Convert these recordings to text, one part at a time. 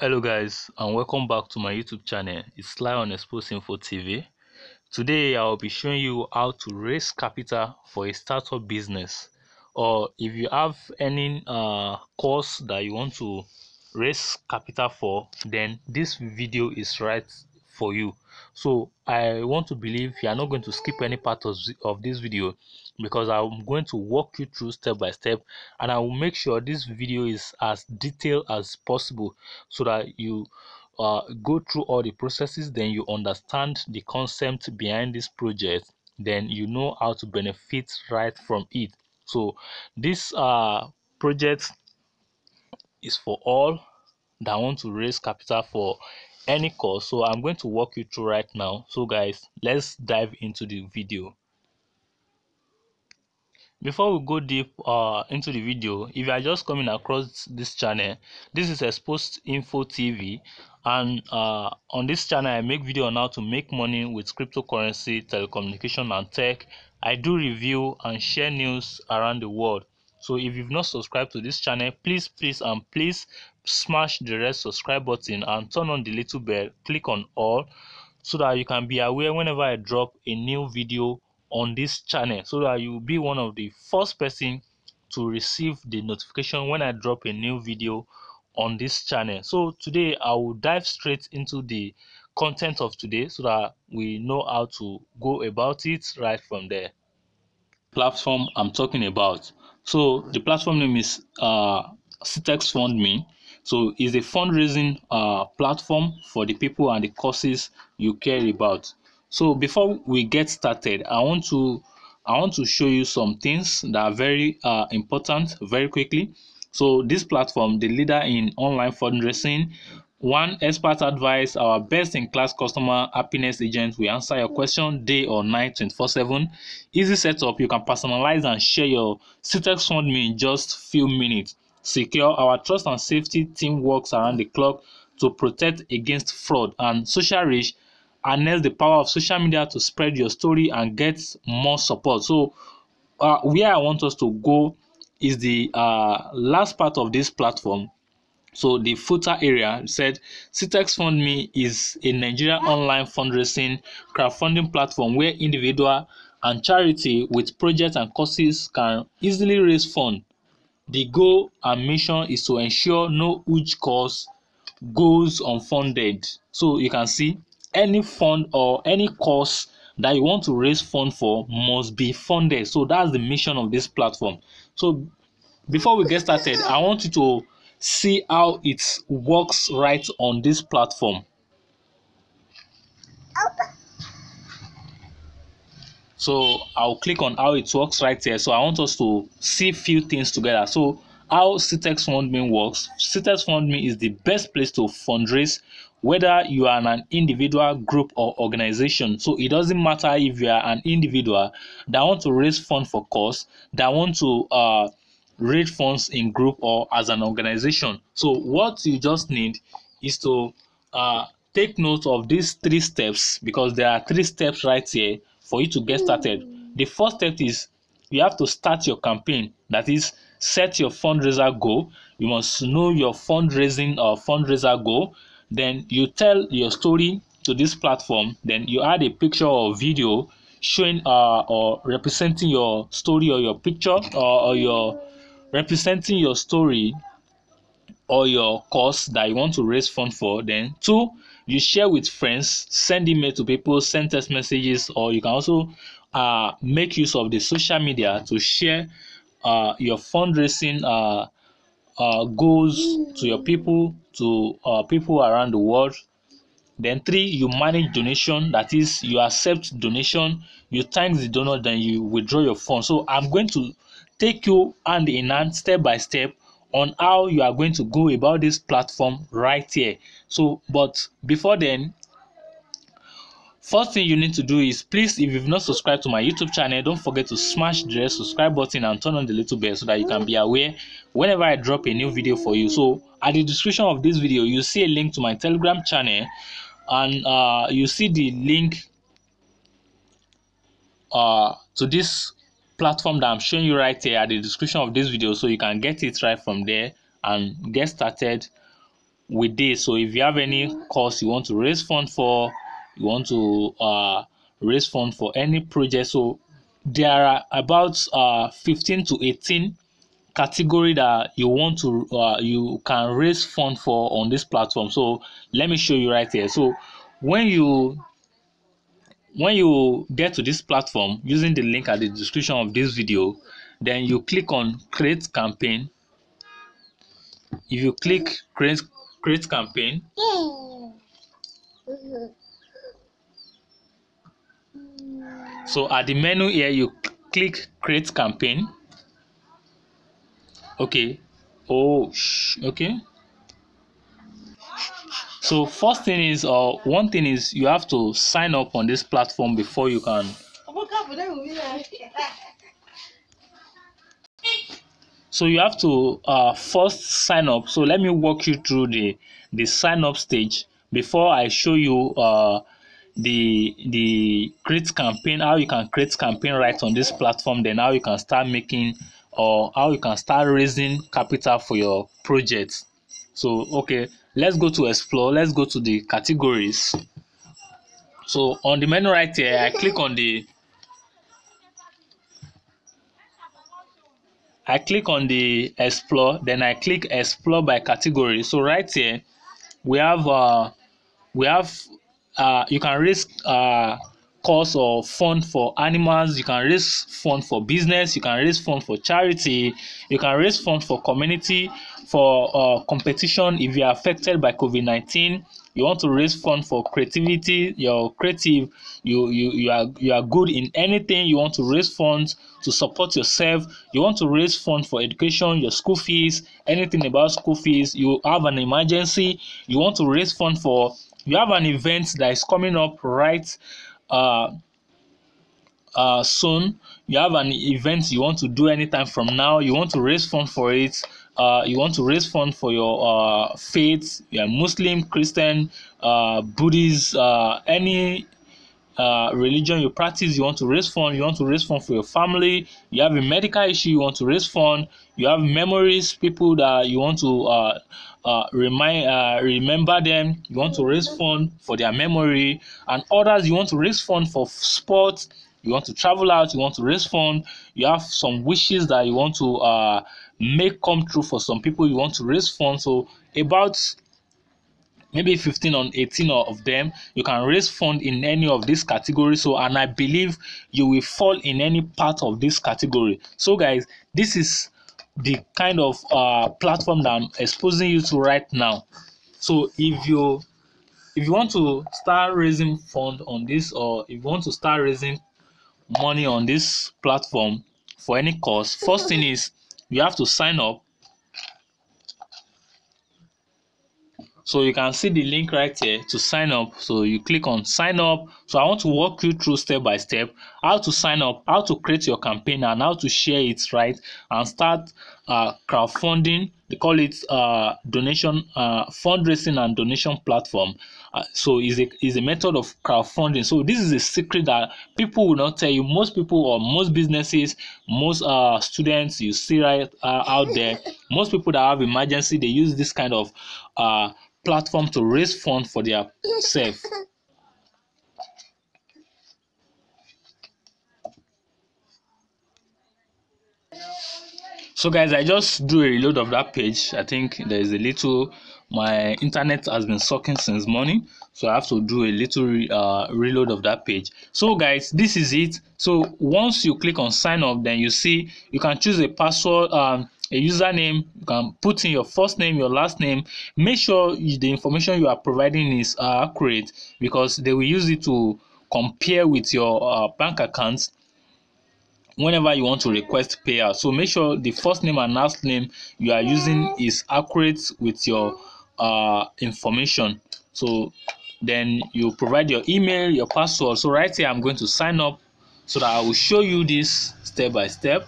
hello guys and welcome back to my youtube channel. It's sly on expoze info tv today i'll be showing you how to raise capital for a startup business or if you have any uh, course that you want to raise capital for then this video is right for you. So i want to believe you are not going to skip any part of, of this video because i'm going to walk you through step by step and i will make sure this video is as detailed as possible so that you uh, go through all the processes then you understand the concept behind this project then you know how to benefit right from it. So this uh project is for all that want to raise capital for any course. So i'm going to walk you through right now. So guys let's dive into the video before we go deep uh, into the video if you are just coming across this channel this is exposed info tv and uh, on this channel i make video on how to make money with cryptocurrency telecommunication and tech. I do review and share news around the world. So if you've not subscribed to this channel please please and please smash the red subscribe button and turn on the little bell. Click on all so that you can be aware whenever i drop a new video on this channel so that you'll be one of the first person to receive the notification when i drop a new video on this channel. So today i will dive straight into the content of today so that we know how to go about it right from there. Platform i'm talking about. So the platform name is uh fund me so it's a fundraising uh platform for the people and the courses you care about so before we get started i want to i want to show you some things that are very uh, important very quickly. So this platform the leader in online fundraising one expert advice our best in class customer happiness agent will answer your question day or night 24 7 easy setup you can personalize and share your citex fund me in just few minutes. Secure our trust and safety team works around the clock to protect against fraud and social reach harness the power of social media to spread your story and get more support. So uh, where i want us to go is the uh, last part of this platform. So the footer area said citex fund me is a nigerian online fundraising crowdfunding platform where individual and charity with projects and courses can easily raise funds the goal and mission is to ensure no huge cause goes unfunded. So you can see any fund or any cause that you want to raise fund for must be funded. So that's the mission of this platform. So before we get started i want you to see how it works right on this platform. So i'll click on how it works right here. So i want us to see few things together. So how citex fundme works. Citex fundme is the best place to fundraise whether you are an individual group or organization. So it doesn't matter if you are an individual that want to raise funds for cause that want to uh, raise funds in group or as an organization. So what you just need is to uh, take note of these three steps because there are three steps right here for you to get started. The first step is you have to start your campaign. That is set your fundraiser goal. You must know your fundraising or fundraiser goal then you tell your story to this platform. Then you add a picture or video showing uh, or representing your story or your picture or, or your representing your story or your cause that you want to raise funds for. Then two you share with friends send email to people send text messages or you can also uh, make use of the social media to share uh, your fundraising uh, uh, goals to your people to uh, people around the world. Then three you manage donation. That is you accept donation. You thank the donor then you withdraw your funds. So i'm going to take you hand in hand step by step on how you are going to go about this platform right here. So but before then first thing you need to do is please if you've not subscribed to my youtube channel don't forget to smash the subscribe button and turn on the little bell so that you can be aware whenever i drop a new video for you. So at the description of this video you see a link to my telegram channel and uh, you see the link uh, to this platform that I'm showing you right here at the description of this video so you can get it right from there and get started with this. So if you have any course you want to raise fund for you want to uh, raise fund for any project. So there are about uh, 15 to 18 category that you want to uh, you can raise fund for on this platform. So let me show you right here. So when you when you get to this platform using the link at the description of this video then you click on create campaign. If you click create create campaign so at the menu here you click create campaign. Okay. Oh okay. So first thing is uh one thing is you have to sign up on this platform before you can. So you have to uh, first sign up. So let me walk you through the the sign up stage before i show you uh, the the create campaign how you can create campaign right on this platform then how you can start making or how you can start raising capital for your project so okay let's go to explore let's go to the categories so on the menu right here i click on the I click on the explore, then I click explore by category. So right here, we have uh, we have uh, you can raise uh, cost or fund for animals. You can raise fund for business. You can raise fund for charity. You can raise fund for community for uh, competition if you are affected by COVID-19 you want to raise fund for creativity you're creative you you you are you are good in anything you want to raise funds to support yourself you want to raise funds for education your school fees anything about school fees you have an emergency you want to raise fund for you have an event that is coming up right uh uh soon. You have an event you want to do anytime from now. You want to raise fund for it. Uh, you want to raise funds for your uh, faith, yeah, Muslim, Christian, uh, Buddhist, uh, any uh, religion you practice, you want to raise funds, you want to raise funds for your family, you have a medical issue, you want to raise funds, you have memories, people that you want to uh, uh, remind, uh, remember them, you want to raise funds for their memory, and others you want to raise funds for sports, you want to travel out, you want to raise funds, you have some wishes that you want to uh, make come true for some people, you want to raise funds. So about maybe 15 or 18 of them you can raise fund in any of these categories. So and i believe you will fall in any part of this category. So guys this is the kind of uh, platform that i'm exposing you to right now. So if you if you want to start raising fund on this or if you want to start raising money on this platform for any course first thing is you have to sign up so you can see the link right here to sign up. So you click on sign up so i want to walk you through step by step how to sign up how to create your campaign and how to share it right? And start uh, crowdfunding. They call it uh, donation uh, fundraising and donation platform. Uh, so is a is a method of crowdfunding. So this is a secret that people will not tell you. Most people or most businesses most uh, students you see right uh, out there most people that have emergency they use this kind of uh, platform to raise funds for their self. So guys, I just do a reload of that page. I think there is a little my internet has been sucking since morning so i have to do a little re, uh, reload of that page. So guys this is it. So once you click on sign up then you see you can choose a password um, a username. You can put in your first name your last name. Make sure the information you are providing is accurate because they will use it to compare with your uh, bank accounts whenever you want to request payout. So make sure the first name and last name you are using is accurate with your uh, information. So then you provide your email your password. So right here i'm going to sign up so that i will show you this step by step.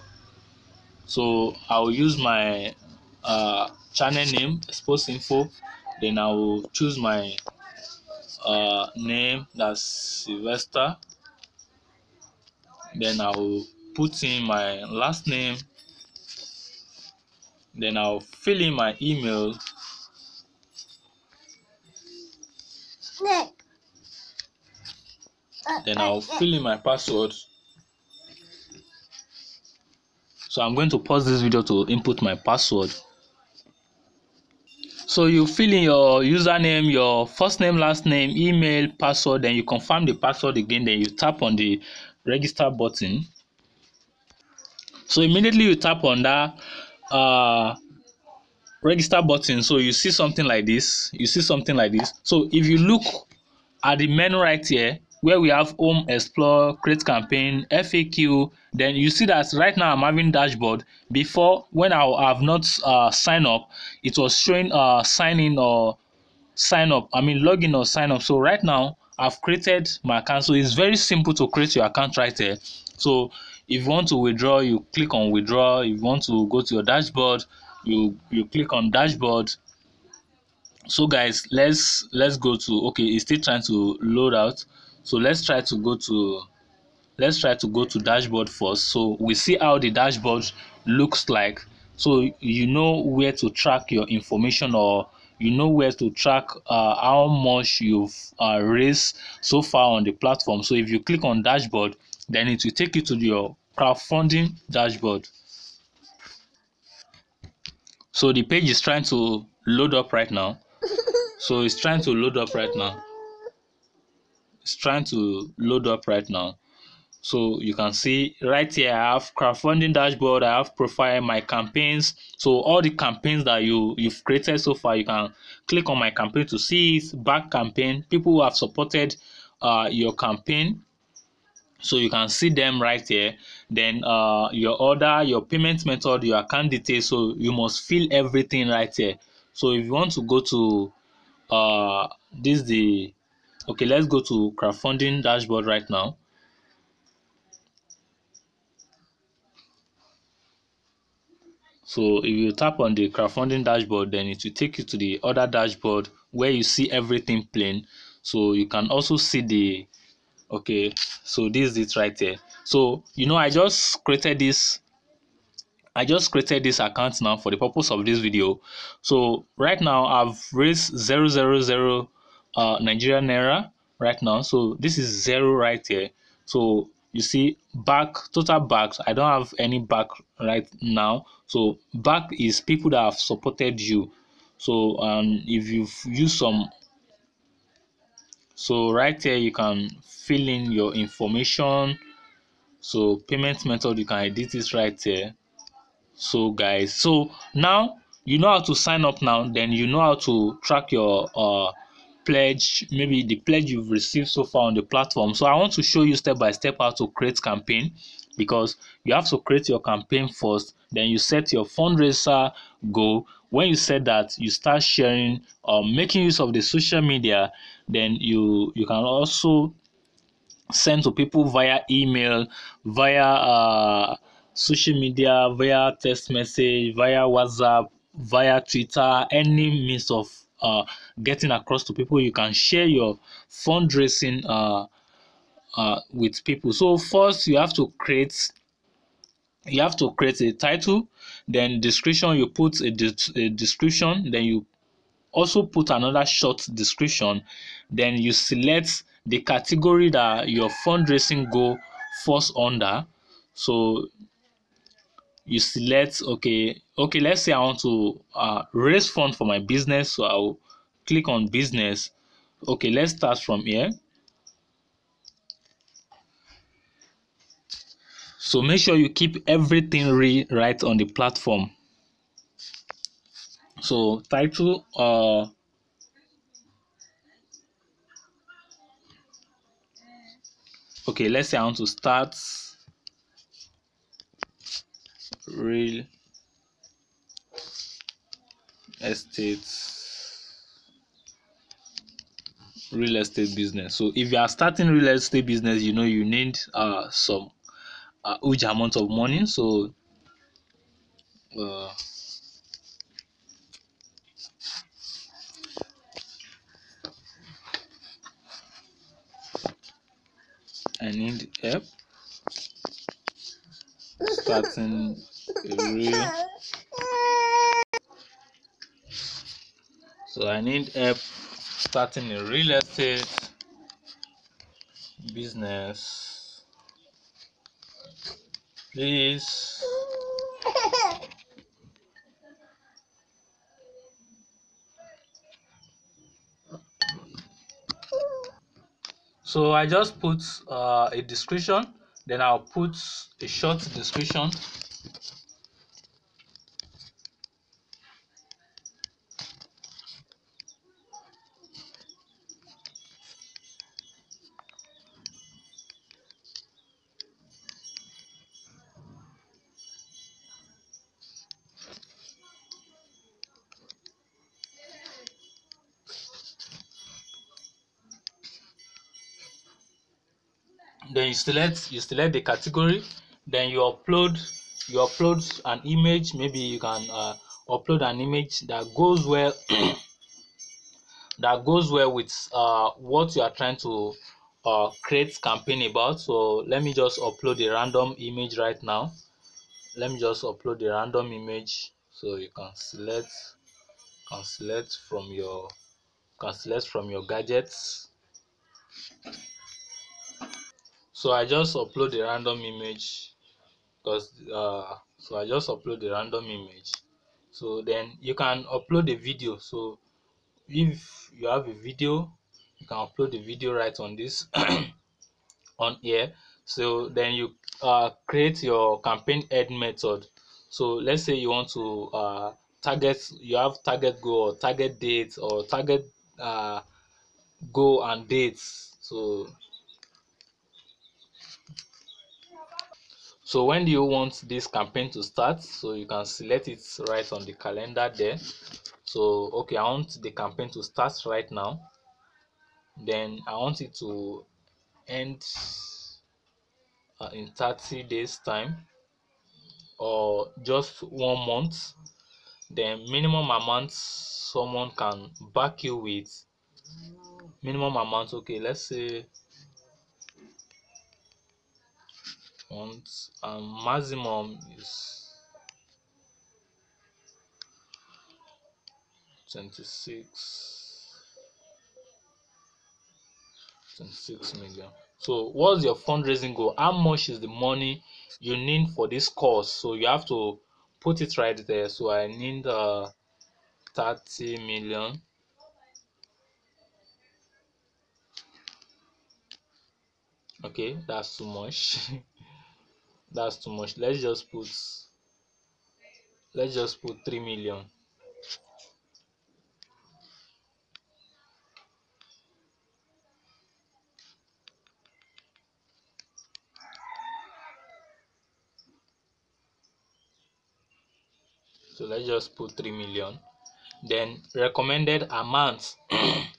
So i will use my uh, channel name expoze info then i will choose my uh, name that's sylvester. Then i will put in my last name then i'll fill in my email. Uh, then uh, I'll fill in my password. So I'm going to pause this video to input my password. So you fill in your username your first name last name email password then you confirm the password again then you tap on the register button so immediately you tap on that uh register button. So you see something like this you see something like this. So if you look at the menu right here where we have home explore create campaign faq then you see that right now i'm having dashboard. Before when i have not uh signed up it was showing uh sign in or sign up i mean login or sign up. So right now i've created my account. So it's very simple to create your account right there so if you want to withdraw you click on withdraw. If you want to go to your dashboard you you click on dashboard. So guys let's let's go to okay it's still trying to load out. So let's try to go to let's try to go to dashboard first. So we see how the dashboard looks like. So you know where to track your information or you know where to track uh, how much you've uh, raised so far on the platform. So if you click on dashboard then it will take you to your crowdfunding dashboard. So the page is trying to load up right now. So it's trying to load up right now. It's trying to load up right now. So you can see right here i have crowdfunding dashboard i have profile my campaigns. So all the campaigns that you you've created so far you can click on my campaign to see it. Back campaign people who have supported uh, your campaign so you can see them right here. Then uh, your order your payment method your account details. So you must fill everything right here. So if you want to go to uh, this the okay let's go to crowdfunding dashboard right now. So if you tap on the crowdfunding dashboard then it will take you to the other dashboard where you see everything plain. So you can also see the okay so this is it right here. So you know i just created this i just created this account now for the purpose of this video. So right now i've raised zero zero zero uh nigerian naira right now. So this is zero right here. So you see back total backs i don't have any back right now. So back is people that have supported you. So um if you've used some so right here you can fill in your information. So payment method you can edit it right here. So guys so now you know how to sign up now then you know how to track your uh pledge maybe the pledge you've received so far on the platform. So i want to show you step by step how to create campaign because you have to create your campaign first then you set your fundraiser goal when you said that you start sharing or um, making use of the social media then you you can also send to people via email via uh, social media via text message via whatsapp via twitter any means of uh, getting across to people. You can share your fundraising uh, uh, with people. So first you have to create you have to create a title then description you put a, de- a description then you also put another short description. Then you select the category that your fundraising goal falls under. So you select okay okay let's say i want to uh, raise fund for my business so i'll click on business. Okay let's start from here so make sure you keep everything re right on the platform. So title uh okay let's say i want to start real estate real estate business. So if you are starting real estate business you know you need uh some uh, huge amount of money so uh, I need help starting a real so I need help starting a real estate business please. So i just put uh, a description then i'll put a short description select you select the category then you upload you upload an image. Maybe you can uh, upload an image that goes well that goes well with uh, what you are trying to uh, create campaign about. So let me just upload a random image right now. Let me just upload a random image so you can select can select from your can select from your gadgets so i just upload a random image because uh so i just upload a random image. So then you can upload a video. So if you have a video you can upload the video right on this on here. So then you uh create your campaign head method. So let's say you want to uh target you have target goal or target date or target uh goal and dates. So so when do you want this campaign to start? So you can select it right on the calendar there. So okay i want the campaign to start right now. Then i want it to end uh, in 30 days time or just one month. Then minimum amount someone can back you with. Minimum amount okay let's say once um maximum is 26 26 million. So what's your fundraising goal? How much is the money you need for this course? So you have to put it right there. So i need uh 30 million. Okay that's too much that's too much. Let's just put let's just put 3 million. So let's just put 3 million. Then recommended amount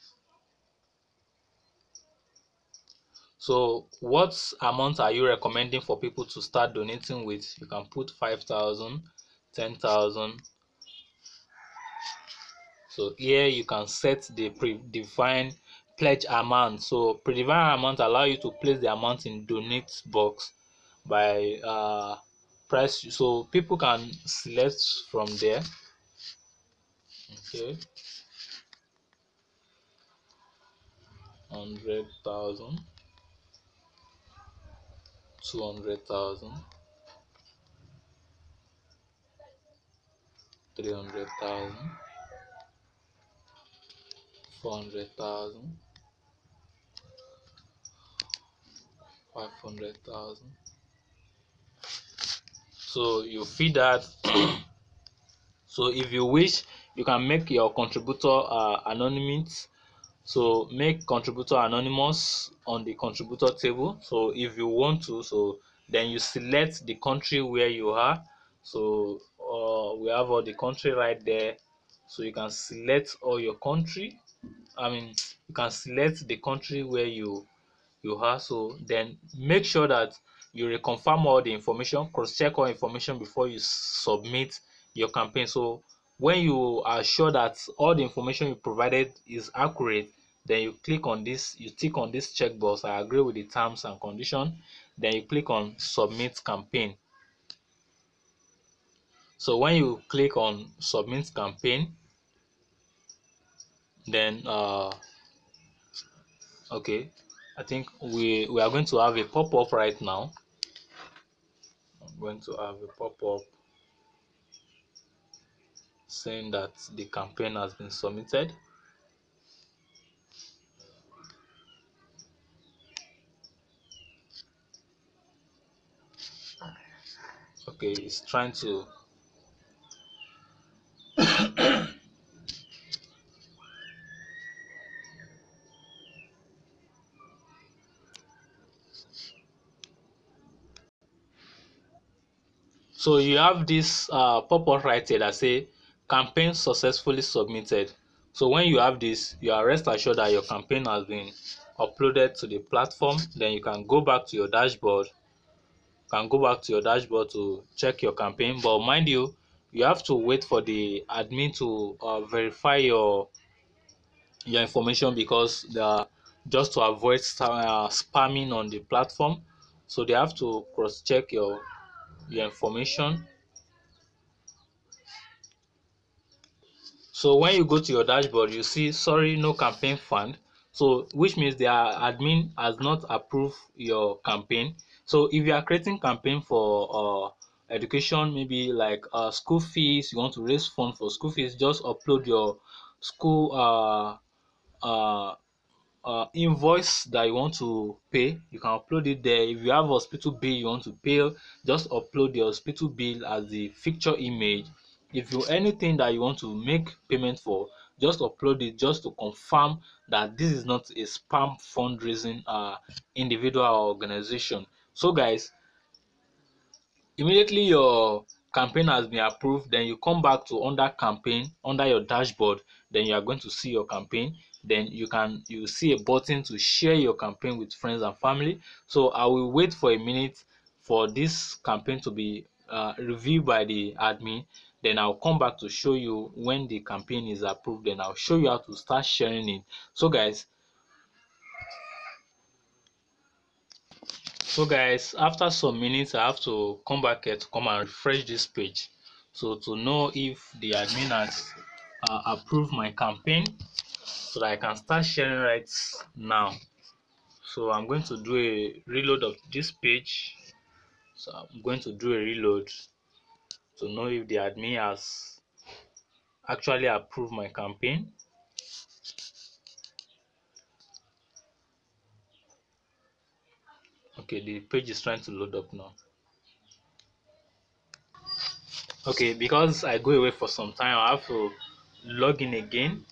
So what amount are you recommending for people to start donating with? You can put 5,000, 10,000. So here you can set the predefined pledge amount. So predefined amount allow you to place the amount in donate box by uh, price. So people can select from there. Okay. 100,000. 200,000 300,000 400,000 500,000 so you feed that. So if you wish you can make your contributor uh, anonymous so make contributor anonymous on the contributor table. So if you want to so then you select the country where you are. So uh, we have all the country right there. So you can select all your country. I mean you can select the country where you you are. So then make sure that you reconfirm all the information cross check all information before you submit your campaign. So when you are sure that all the information you provided is accurate then you click on this you tick on this checkbox. I agree with the terms and condition. Then you click on submit campaign. So when you click on submit campaign then uh, okay i think we we are going to have a pop-up right now. I'm going to have a pop-up saying that the campaign has been submitted okay it's trying to so you have this uh, pop-up right here that say campaign successfully submitted. So when you have this you are rest assured that your campaign has been uploaded to the platform. Then you can go back to your dashboard can go back to your dashboard to check your campaign but mind you you have to wait for the admin to uh, verify your your information because they are just to avoid uh, spamming on the platform. So they have to cross check your your information. So when you go to your dashboard you see sorry no campaign fund. So which means the admin has not approved your campaign so if you are creating campaign for uh, education maybe like uh, school fees you want to raise fund for school fees just upload your school uh, uh, uh, invoice that you want to pay. You can upload it there. If you have hospital bill you want to pay just upload the hospital bill as the picture image. If you anything that you want to make payment for just upload it just to confirm that this is not a spam fundraising uh individual or organization so guys immediately your campaign has been approved then you come back to under campaign under your dashboard then you are going to see your campaign. Then you can you see a button to share your campaign with friends and family. So i will wait for a minute for this campaign to be uh, reviewed by the admin. Then i'll come back to show you when the campaign is approved. Then i'll show you how to start sharing it. So guys so guys after some minutes i have to come back here to come and refresh this page. So to know if the admin has uh, approved my campaign so that i can start sharing right now. So i'm going to do a reload of this page. So i'm going to do a reload to know if the admin has actually approved my campaign okay the page is trying to load up now. Okay because i go away for some time i have to log in again.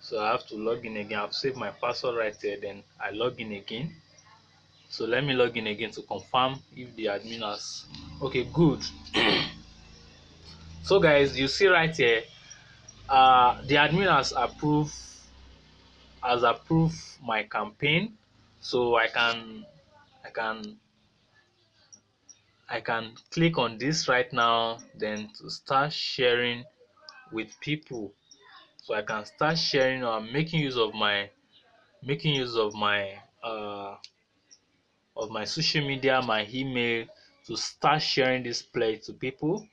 So i have to log in again. I've saved my password right there then i log in again. So let me log in again to confirm if the admin has okay good. So guys you see right here uh the admin has approved has approved my campaign. So i can I can I can click on this right now then to start sharing with people. So I can start sharing or making use of my making use of my uh, of my social media my email to start sharing this play to people.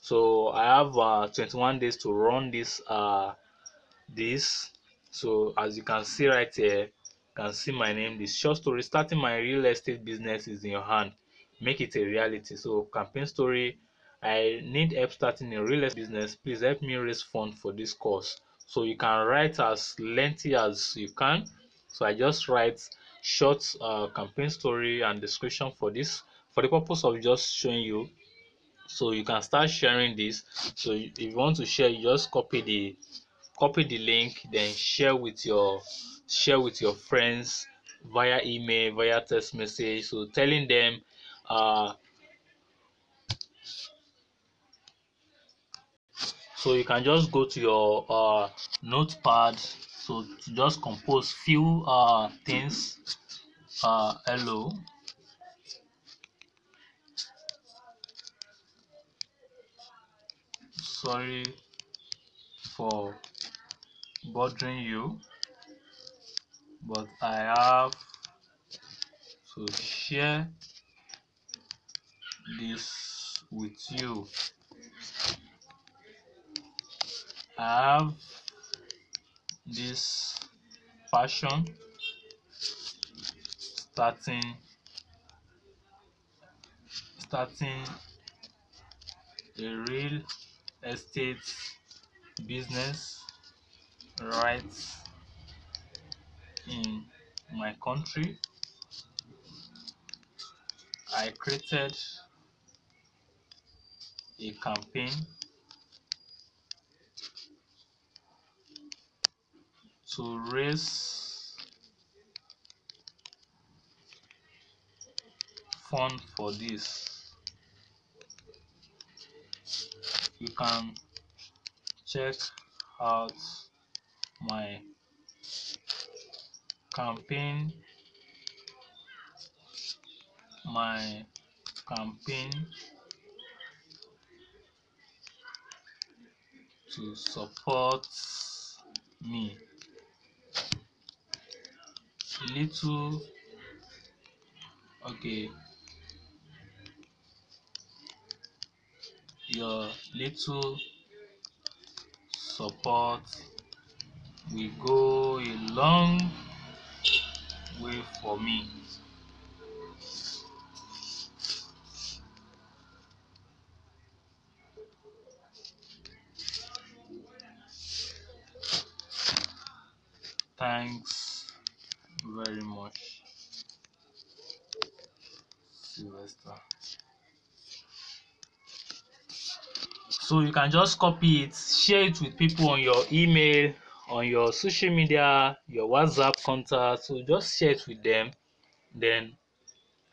So I have uh, 21 days to run this uh, this. So as you can see right here can see my name. This short story starting my real estate business is in your hand. Make it a reality. So campaign story i need help starting a real estate business. Please help me raise fund for this course. So you can write as lengthy as you can. So i just write short uh, campaign story and description for this for the purpose of just showing you. So you can start sharing this. So if you want to share just copy the copy the link then share with your share with your friends via email via text message. So telling them uh, so you can just go to your uh, notepad. So just compose few uh, things. Uh, hello. Sorry for bothering you but I have to share this with you. I have this passion starting starting a real estate business right in my country I created a campaign to raise fund for this. You can check out my campaign my campaign to support me. Little okay. Your little support will go a long way for me. Thanks very much Sylvester. So you can just copy it share it with people on your email on your social media your whatsapp contact so just share it with them. Then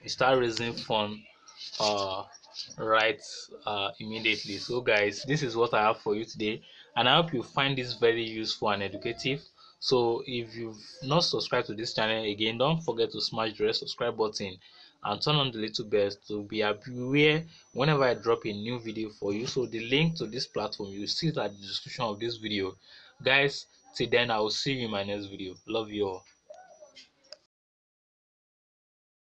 you start raising fund uh right uh immediately. So guys this is what i have for you today and i hope you find this very useful and educative. So if you've not subscribed to this channel again don't forget to smash the red subscribe button and turn on the little bell to be aware whenever i drop a new video for you. So the link to this platform you see it at the description of this video. Guys till then i will see you in my next video. Love you all